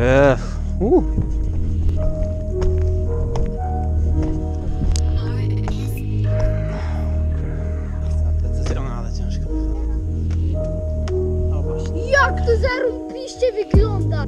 Ech, uh. Jak to zarąbiście wygląda?